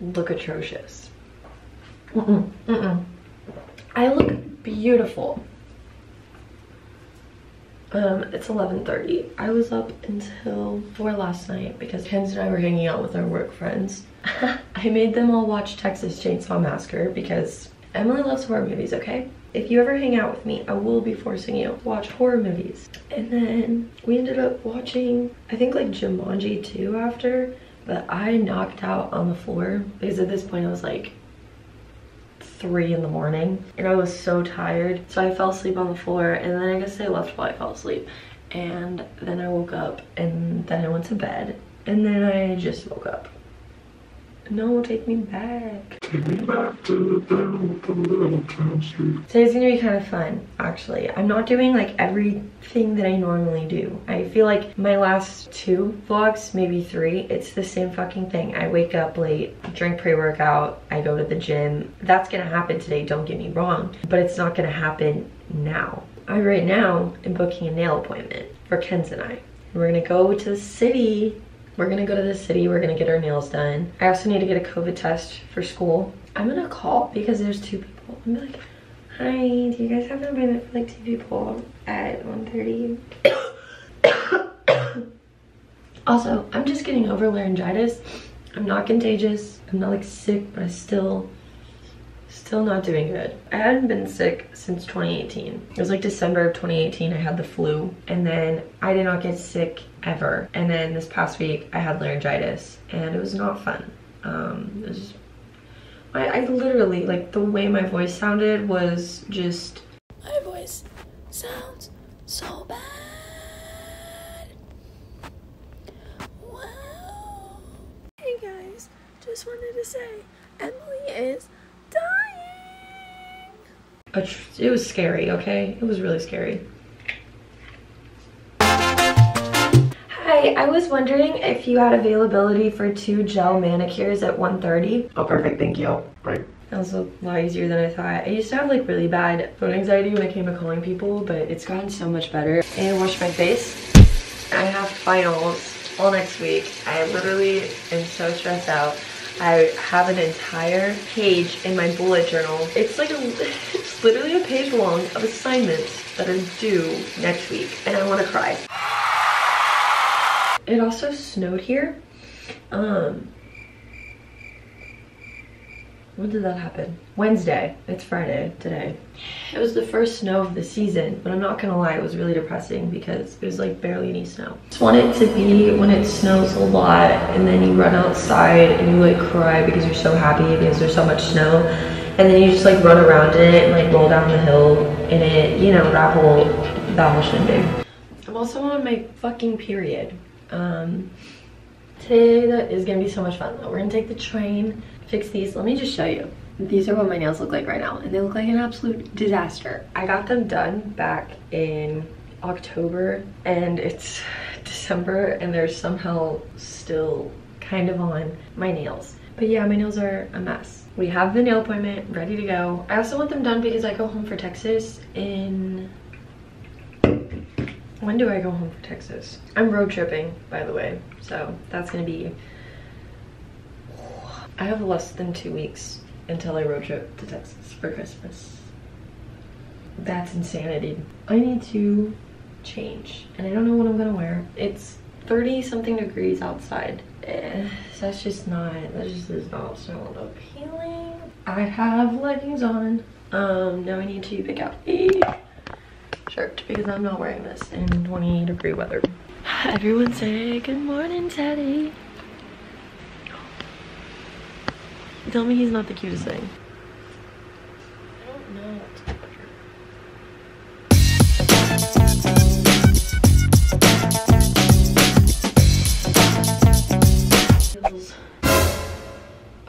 look atrocious. Mm-mm, mm-mm. I look beautiful. Um, it's 11.30. I was up until 4 last night because Ken's and I were hanging out with our work friends. I made them all watch Texas Chainsaw Massacre because Emily loves horror movies, okay? If you ever hang out with me, I will be forcing you to watch horror movies. And then we ended up watching, I think like Jumanji 2 after, but I knocked out on the floor because at this point I was like three in the morning and I was so tired. So I fell asleep on the floor and then I guess I left while I fell asleep. And then I woke up and then I went to bed and then I just woke up. No, take me back. Take me back to the town with the little town street. Today's gonna be kind of fun, actually. I'm not doing like everything that I normally do. I feel like my last two vlogs, maybe three, it's the same fucking thing. I wake up late, drink pre-workout, I go to the gym. That's gonna happen today, don't get me wrong, but it's not gonna happen now. I right now am booking a nail appointment for Ken's and I. We're gonna go to the city we're gonna go to the city, we're gonna get our nails done. I also need to get a COVID test for school. I'm gonna call because there's two people. I'm like, hi, do you guys have an appointment for like two people at 1.30? also, I'm just getting over laryngitis. I'm not contagious. I'm not like sick, but I still Still not doing good. I hadn't been sick since 2018. It was like December of 2018 I had the flu and then I did not get sick ever. And then this past week I had laryngitis and it was not fun. Um, it was, I, I literally, like the way my voice sounded was just... My voice sounds so bad. Hey guys, just wanted to say Emily is. It was scary, okay? It was really scary. Hi, I was wondering if you had availability for two gel manicures at 1.30. Oh, perfect, thank you. Right. That was a lot easier than I thought. I used to have like really bad phone anxiety when it came to calling people, but it's gotten so much better. And wash my face. I have finals all next week. I literally am so stressed out. I have an entire page in my bullet journal. It's like a, it's literally a page long of assignments that are due next week and I want to cry. It also snowed here. Um, when did that happen? Wednesday. It's Friday today. It was the first snow of the season, but I'm not gonna lie, it was really depressing because it was like barely any snow. I Just want it to be when it snows a lot and then you run outside and you like cry because you're so happy because there's so much snow. And then you just like run around in it and like roll down the hill in it, you know, that whole, that whole shindig. I'm also on my fucking period. Um, today that is gonna be so much fun though. We're gonna take the train fix these. Let me just show you. These are what my nails look like right now and they look like an absolute disaster. I got them done back in October and it's December and they're somehow still kind of on my nails. But yeah, my nails are a mess. We have the nail appointment ready to go. I also want them done because I go home for Texas in... When do I go home for Texas? I'm road tripping, by the way. So that's gonna be I have less than two weeks until I road trip to Texas for Christmas. That's insanity. I need to change and I don't know what I'm gonna wear. It's 30 something degrees outside. Eh, that's just not, that just is not so appealing. I have leggings on. Um, now I need to pick out a shirt because I'm not wearing this in 20 degree weather. Everyone say good morning, Teddy. Tell me he's not the cutest thing. I don't know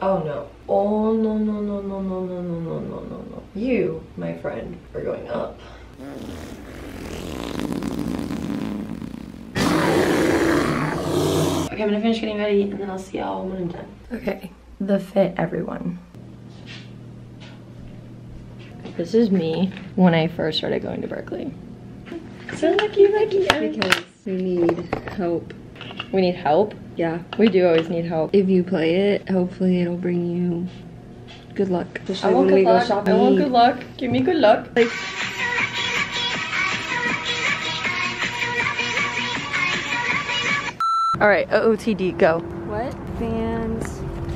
Oh no. Oh no no no no no no no no no no no. You, my friend, are going up. Okay, I'm gonna finish getting ready and then I'll see y'all when I'm done. Okay the fit everyone. This is me when I first started going to Berklee. So lucky, lucky. Because I need help. We need help. Yeah. We do always need help. If you play it, hopefully it'll bring you good luck. I Especially want when good go luck. I want good luck. Give me good luck. Like, all right, OOTD, go. What? Vans,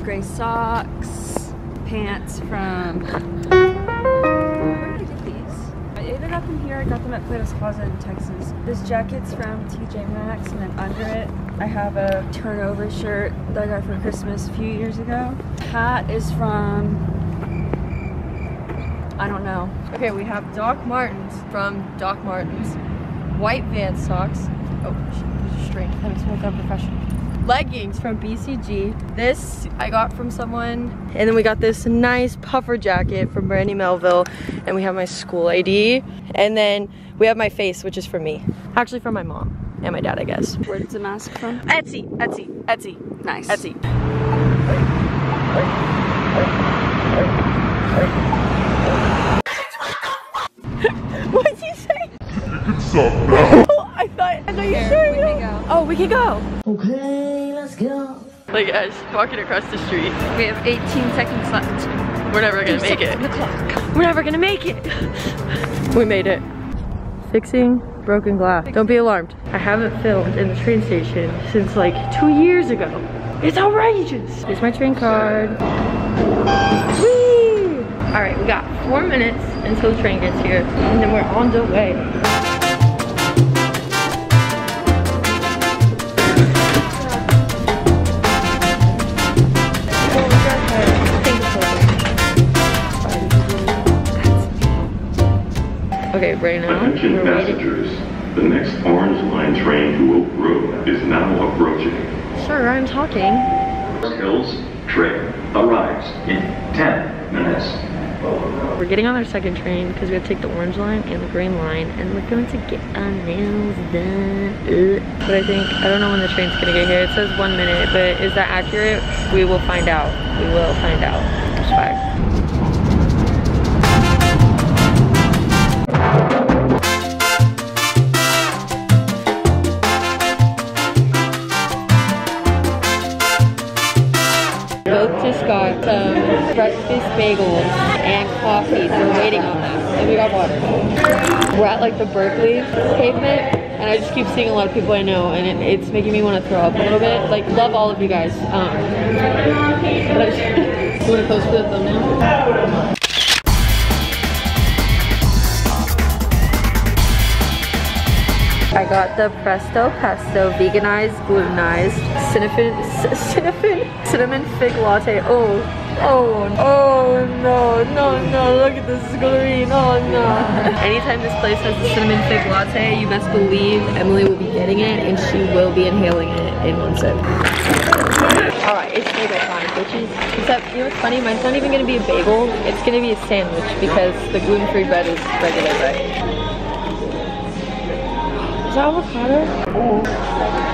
gray socks, pants from. Where did I get these? I either got them here, I got them at Plato's Closet in Texas. This jacket's from TJ Maxx, and then under it, I have a turnover shirt that I got for Christmas a few years ago. Hat is from. I don't know. Okay, we have Doc Martens from Doc Martens. White Vans socks. Oh, string. That makes me look unprofessional. Leggings from BCG. This I got from someone. And then we got this nice puffer jacket from Brandy Melville. And we have my school ID. And then we have my face, which is for me. Actually, from my mom and my dad, I guess. Where's the mask from? Etsy, Etsy, Etsy, Nice. Etsy. What'd you say? Stop now. Oh, I thought, I thought you Here, sure we can go. Oh, we can go. Like guys, walking across the street. We have 18 seconds left. We're never gonna make it. The clock. We're never gonna make it. we made it. Fixing broken glass. Don't be alarmed. I haven't filmed in the train station since like two years ago. It's outrageous. Here's my train card. Whee! All right, we got four minutes until the train gets here, and then we're on the way. Okay, right now Attention waiting. passengers, the next Orange Line train to Oak Grove is now approaching. Sir, I'm talking. Hills train arrives in 10 minutes. We're getting on our second train because we have to take the orange line and the green line and we're going to get our nails done. But I think, I don't know when the train's gonna get here. It says one minute, but is that accurate? We will find out. We will find out. Swag. Breakfast bagels and coffee, so we're waiting on that. And we got water. We're at like the Berklee pavement, and I just keep seeing a lot of people I know, and it, it's making me want to throw up a little bit. Like, love all of you guys. Um, but I just, you want to post for the thumbnail? I got the Presto Pesto veganized, glutenized cinnamon, cinnamon, cinnamon fig latte. Oh, oh, oh no, no, no! Look at this green. Oh no! Anytime this place has the cinnamon fig latte, you best believe Emily will be getting it, and she will be inhaling it in one sip. All right, it's bagel time, bitches. Except, you know what's funny? Mine's not even gonna be a bagel. It's gonna be a sandwich because the gluten-free bread is regular bread. Is that avocado? Mm.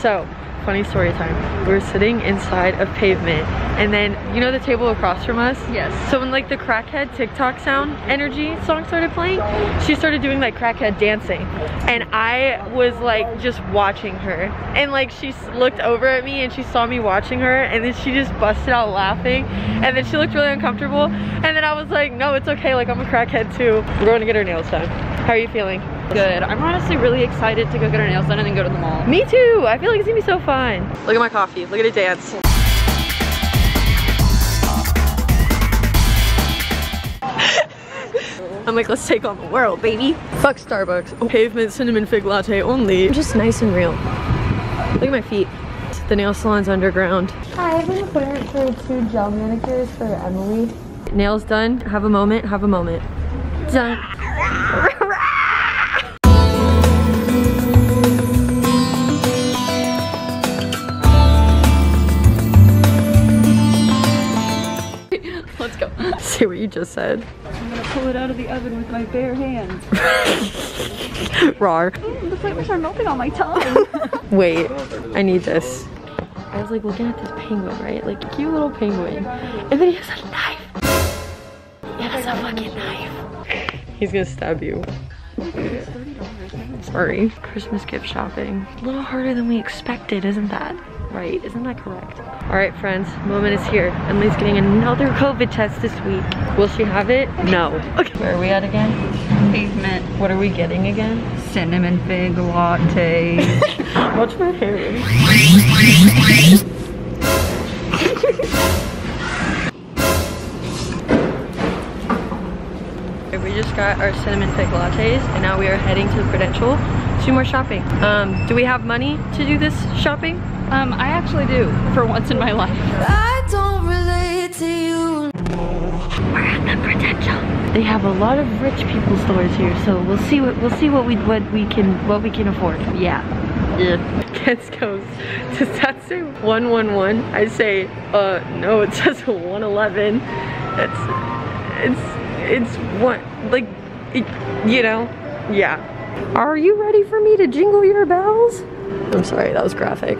So, funny story time. We're sitting inside of pavement and then, you know the table across from us? Yes. So when like the crackhead TikTok sound energy song started playing, she started doing like crackhead dancing. And I was like just watching her. And like she looked over at me and she saw me watching her and then she just busted out laughing. And then she looked really uncomfortable. And then I was like, no, it's okay. Like I'm a crackhead too. We're going to get her nails done. How are you feeling? Good. I'm honestly really excited to go get our nails done and then go to the mall. Me too. I feel like it's gonna be so fun. Look at my coffee. Look at it dance. I'm like, let's take on the world, baby. Fuck Starbucks. Oh, pavement cinnamon fig latte only. Just nice and real. Look at my feet. The nail salon's underground. Hi, I've an appointment for two gel manicures for Emily. Nails done. Have a moment. Have a moment. Done. just said. I'm gonna pull it out of the oven with my bare hands. Rar. Mm, the flavors are melting on my tongue. Wait, I need this. I was like looking at this penguin, right? Like cute little penguin. And then he has a knife. has a fucking knife. He's gonna stab you. Sorry. Christmas gift shopping. A little harder than we expected, isn't that? Right, isn't that correct? All right, friends, moment is here. Emily's getting another COVID test this week. Will she have it? No. Okay. Where are we at again? Pavement. What are we getting again? Cinnamon fig latte. Watch my hair. we just got our cinnamon fig lattes and now we are heading to the Prudential to do more shopping. Um, do we have money to do this shopping? Um, I actually do, for once in my life. I don't relate to you. We're at the Prudential. They have a lot of rich people stores here, so we'll see what we'll see what we what we can what we can afford. Yeah. Yeah. Kens goes, does that say 111? I say, uh, no, it says 111. It's, it's, it's one, like, it, you know, yeah. Are you ready for me to jingle your bells? I'm sorry, that was graphic.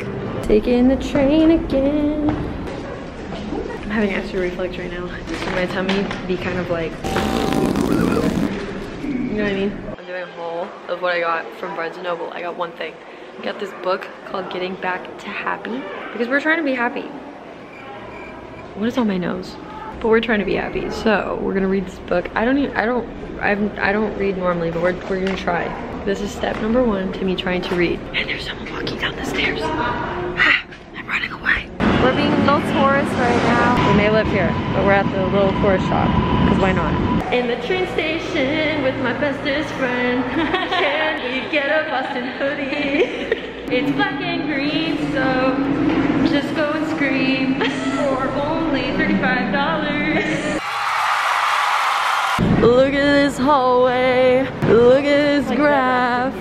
Taking the train again. I'm having acid reflux right now. So my tummy be kind of like, you know what I mean? I'm doing a haul of what I got from Barnes & Noble. I got one thing. I got this book called Getting Back to Happy because we're trying to be happy. What is on my nose? But we're trying to be happy. So we're gonna read this book. I don't even, I don't, I've, I don't read normally, but we're, we're gonna try. This is step number one to me trying to read. And there's someone walking down the stairs. We're being little tourists right now. We may live here, but we're at the little tourist shop, because why not? In the train station with my bestest friend. Can we get a Boston hoodie? It's black and green, so just go and scream for only $35. Look at this hallway. Look at this grass.